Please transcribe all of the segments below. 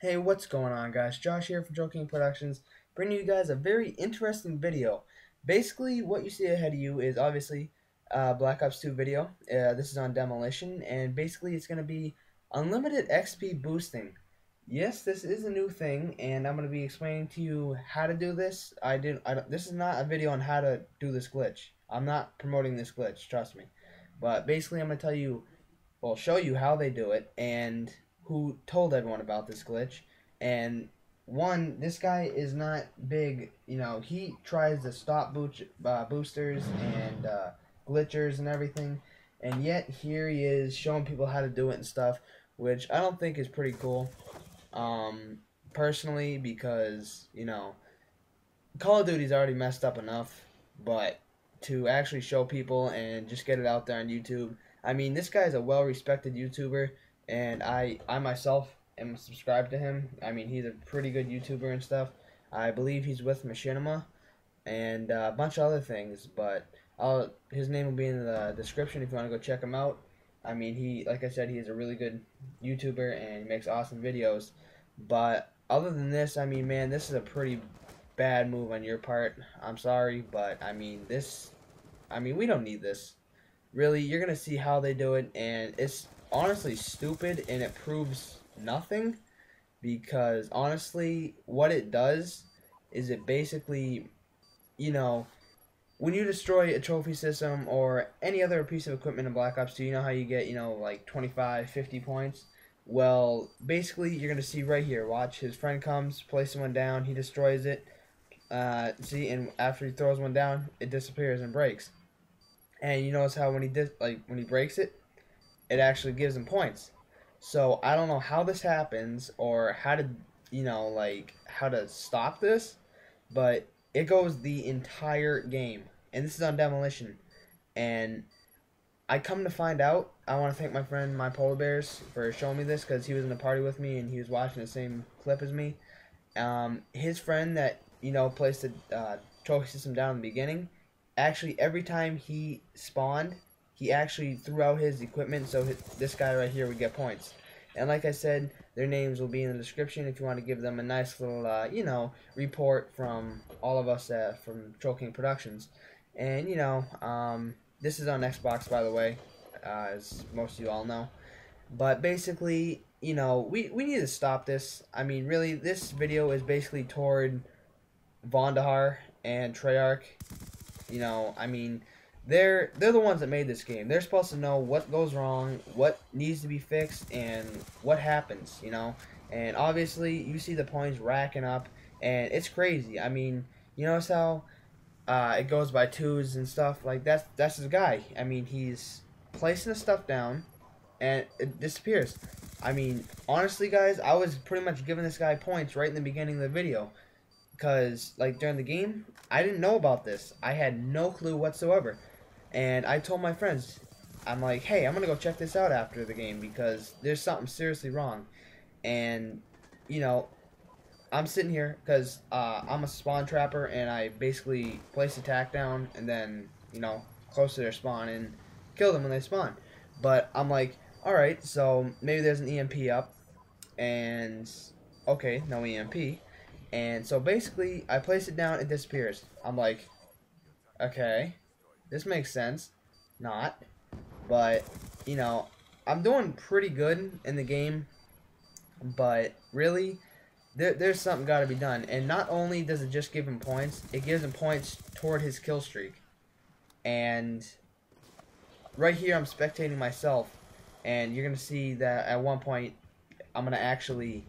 Hey, what's going on guys? Josh here from Joking Productions, bringing you guys a very interesting video. Basically, what you see ahead of you is obviously uh, Black Ops 2 video. Uh, this is on Demolition, and basically it's going to be unlimited XP boosting. Yes, this is a new thing, and I'm going to be explaining to you how to do this. I didn't. I don't, this is not a video on how to do this glitch. I'm not promoting this glitch, trust me. But basically, I'm going to tell you, well, show you how they do it, and who told everyone about this glitch. And one, this guy is not big. You know, he tries to stop uh, boosters and uh, glitchers and everything, and yet here he is showing people how to do it and stuff, which I don't think is pretty cool. Um, personally, because you know, Call of Duty's already messed up enough, but to actually show people and just get it out there on YouTube. I mean, this guy's a well-respected YouTuber and I I myself am subscribed to him. I mean, he's a pretty good YouTuber and stuff. I believe he's with Machinima and uh, a bunch of other things, but I'll, his name will be in the description if you want to go check him out. I mean, he like I said, he is a really good YouTuber and he makes awesome videos. But other than this, I mean, man, this is a pretty bad move on your part. I'm sorry, but I mean, this I mean, we don't need this. Really, you're going to see how they do it and it's honestly stupid and it proves nothing because honestly what it does is it basically you know when you destroy a trophy system or any other piece of equipment in Black Ops 2 you know how you get you know like 25 50 points? Well basically you're gonna see right here watch his friend comes places one down he destroys it uh, see and after he throws one down it disappears and breaks. And you notice how when he did like when he breaks it it actually gives him points. So I don't know how this happens or how to, you know, like how to stop this, but it goes the entire game. And this is on demolition. And I come to find out, I want to thank my friend, my polar bears, for showing me this because he was in the party with me and he was watching the same clip as me. Um, his friend that you know placed the uh, trophy system down in the beginning, actually every time he spawned, he actually threw out his equipment so his, this guy right here would get points. And like I said, their names will be in the description if you want to give them a nice little, uh, you know, report from all of us uh, from Troll Productions. And, you know, um, this is on Xbox, by the way, uh, as most of you all know. But basically, you know, we, we need to stop this. I mean, really, this video is basically toward Vonderhaar and Treyarch. You know, I mean, they're they're the ones that made this game. They're supposed to know what goes wrong, what needs to be fixed, and what happens. You know, and obviously you see the points racking up, and it's crazy. I mean, you notice how uh, it goes by twos and stuff like that's that's his guy. I mean, he's placing the stuff down, and it disappears. I mean, honestly, guys, I was pretty much giving this guy points right in the beginning of the video. Because, like, during the game, I didn't know about this. I had no clue whatsoever. And I told my friends, I'm like, hey, I'm going to go check this out after the game because there's something seriously wrong. And, you know, I'm sitting here because uh, I'm a spawn trapper and I basically place attack down and then, you know, close to their spawn and kill them when they spawn. But I'm like, alright, so maybe there's an EMP up. And, okay, no EMP. And so basically, I place it down, it disappears. I'm like, okay. This makes sense. Not. But, you know, I'm doing pretty good in the game. But, really, there, there's something got to be done. And not only does it just give him points, it gives him points toward his kill streak. And right here, I'm spectating myself. And you're going to see that at one point, I'm going to actually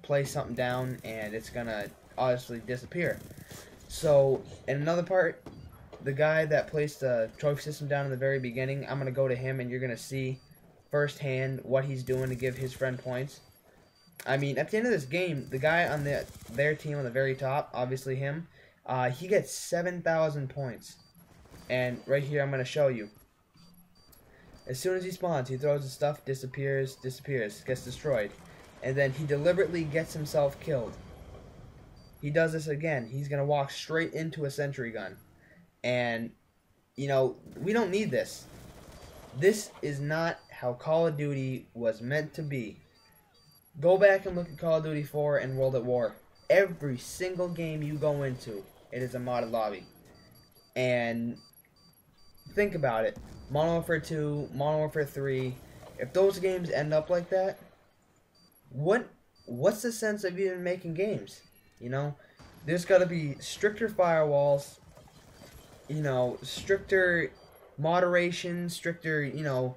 play something down and it's going to obviously disappear. So, in another part, the guy that placed the trophy system down in the very beginning, I'm going to go to him and you're going to see firsthand what he's doing to give his friend points. I mean, at the end of this game, the guy on the their team on the very top, obviously him, uh, he gets 7,000 points. And right here, I'm going to show you. As soon as he spawns, he throws his stuff, disappears, disappears, gets destroyed. And then he deliberately gets himself killed. He does this again. He's going to walk straight into a sentry gun. And, you know, we don't need this. This is not how Call of Duty was meant to be. Go back and look at Call of Duty 4 and World at War. Every single game you go into, it is a modded lobby. And think about it. Modern Warfare 2, Modern Warfare 3, if those games end up like that, what what's the sense of even making games? You know, there's got to be stricter firewalls, you know, stricter moderation, stricter, you know,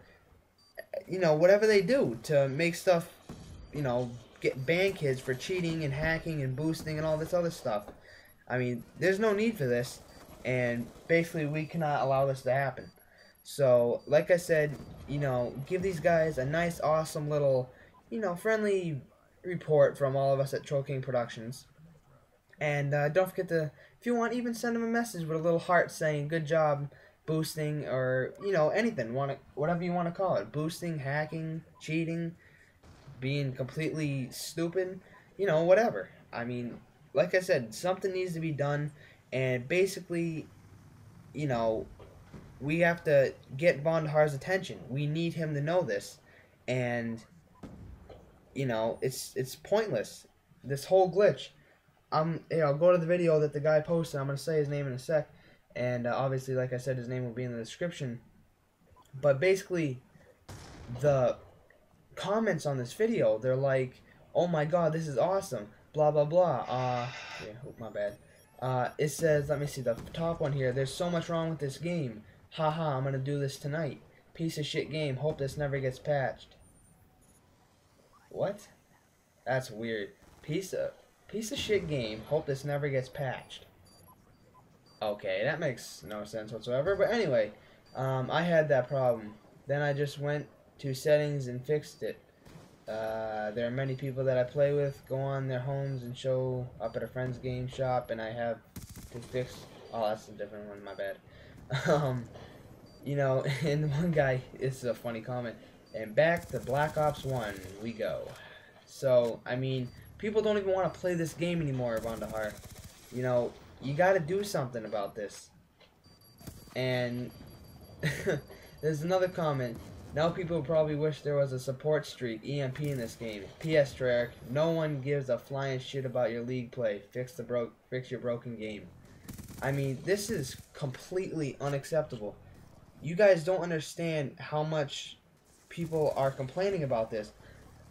you know, whatever they do to make stuff, you know, get ban kids for cheating and hacking and boosting and all this other stuff. I mean, there's no need for this, and basically we cannot allow this to happen. So, like I said, you know, give these guys a nice, awesome little, you know, friendly report from all of us at Troll King Productions. And uh, don't forget to, if you want, even send them a message with a little heart saying "Good job, boosting," or you know anything, want whatever you want to call it, boosting, hacking, cheating, being completely stupid, you know, whatever. I mean, like I said, something needs to be done, and basically, you know, we have to get Vonderhaar's attention. We need him to know this, and you know, it's it's pointless. This whole glitch. I'm, you know, go to the video that the guy posted. I'm gonna say his name in a sec, and uh, obviously, like I said, his name will be in the description. But basically, the comments on this video, they're like, "Oh my God, this is awesome!" Blah blah blah. Uh, yeah, oh, my bad. Uh, it says, let me see the top one here. There's so much wrong with this game. Haha, I'm gonna do this tonight. Piece of shit game. Hope this never gets patched. What? That's weird. Piece of piece of shit game. Hope this never gets patched. Okay, that makes no sense whatsoever. But anyway, um, I had that problem. Then I just went to settings and fixed it. Uh, there are many people that I play with go on their homes and show up at a friend's game shop, and I have to fix. Oh, that's a different one. My bad. um, you know, and one guy. This is a funny comment. And back to Black Ops 1 we go. So, I mean, people don't even want to play this game anymore, Vonderhaar. You know, you got to do something about this. And there's another comment. Now people probably wish there was a support streak, EMP, in this game. P.S. Treyarch, no one gives a flying shit about your league play. Fix the broke, fix your broken game. I mean, this is completely unacceptable. You guys don't understand how much people are complaining about this.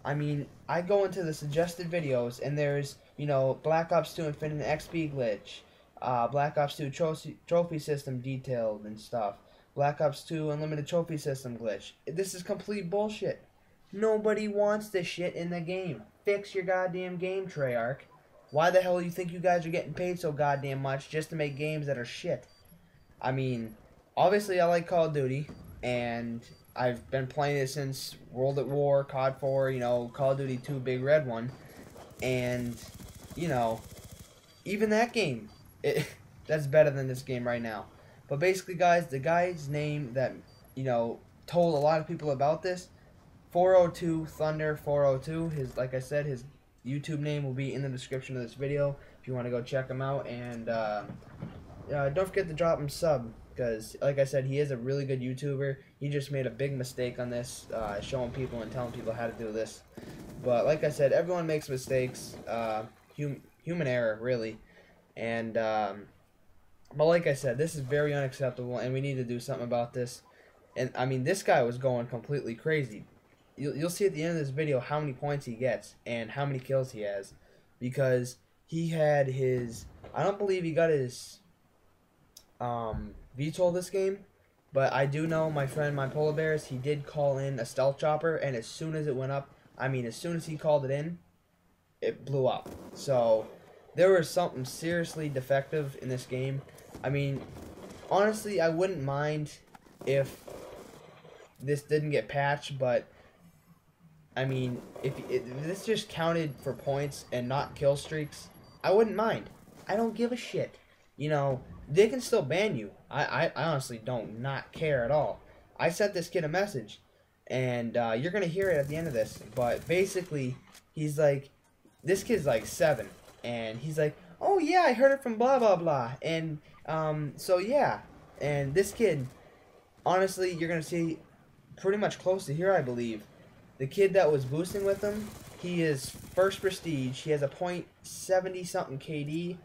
I mean, I go into the suggested videos and there's, you know, Black Ops 2 Infinite XP glitch, uh, Black Ops 2 trophy, trophy system detailed and stuff. Black Ops 2 Unlimited Trophy System glitch. This is complete bullshit. Nobody wants this shit in the game. Fix your goddamn game, Treyarch. Why the hell do you think you guys are getting paid so goddamn much just to make games that are shit? I mean, obviously I like Call of Duty, and I've been playing it since World at War, COD 4, you know, Call of Duty 2 Big Red one, and, you know, even that game, it, that's better than this game right now. But basically, guys, the guy's name that, you know, told a lot of people about this, 402 Thunder 402. His, like I said, his YouTube name will be in the description of this video if you want to go check him out. And uh, uh, don't forget to drop him sub because, like I said, he is a really good YouTuber. He just made a big mistake on this, uh, showing people and telling people how to do this. But like I said, everyone makes mistakes. Uh, hum human error, really. And um, but like I said, this is very unacceptable, and we need to do something about this. And I mean, this guy was going completely crazy. You'll, you'll see at the end of this video how many points he gets and how many kills he has, because he had his. I don't believe he got his um, VTOL this game, but I do know my friend, my polar bears, he did call in a stealth chopper, and as soon as it went up, I mean, as soon as he called it in, it blew up. So there was something seriously defective in this game. I mean, honestly, I wouldn't mind if this didn't get patched, but I mean, if, if this just counted for points and not kill streaks, I wouldn't mind. I don't give a shit. You know, they can still ban you. I, I, I honestly don't not care at all. I sent this kid a message, and uh, you're gonna hear it at the end of this. But basically, he's like, this kid's like seven, and he's like, oh yeah, I heard it from blah blah blah, and um, so yeah, and this kid, honestly, you're gonna see pretty much close to here, I believe. The kid that was boosting with him, he is first prestige. He has a .70 something KD,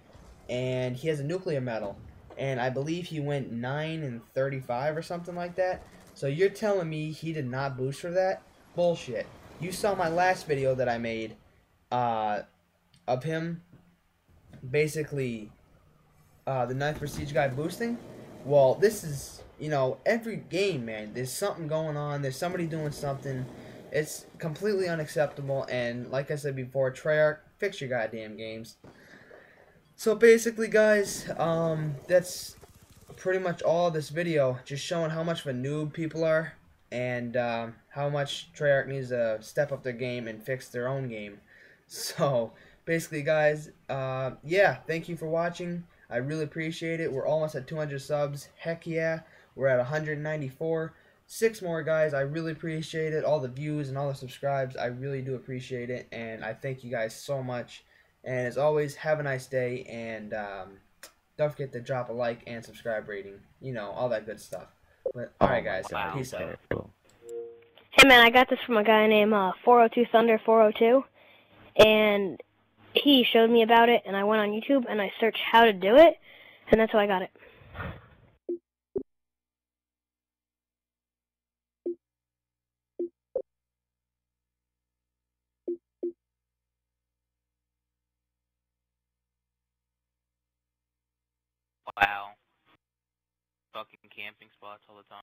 and he has a nuclear medal. And I believe he went 9 and 35 or something like that. So you're telling me he did not boost for that? Bullshit. You saw my last video that I made uh, of him basically uh, the ninth prestige guy boosting. Well, this is, you know, every game, man, there's something going on. There's somebody doing something. It's completely unacceptable. And like I said before, Treyarch, fix your goddamn games. So basically, guys, um, that's pretty much all this video. Just showing how much of a noob people are and um, how much Treyarch needs to step up their game and fix their own game. So basically, guys, uh, yeah, thank you for watching. I really appreciate it. We're almost at 200 subs. Heck yeah. We're at 194. Six more guys. I really appreciate it. All the views and all the subscribes. I really do appreciate it. And I thank you guys so much. And as always, have a nice day. And um, don't forget to drop a like and subscribe rating. You know, all that good stuff. But, alright, guys. Wow. Peace out. Hey, man, I got this from a guy named uh, 402 Thunder 402. And he showed me about it, and I went on YouTube and I searched how to do it, and that's how I got it. Wow. Fucking camping spots all the time.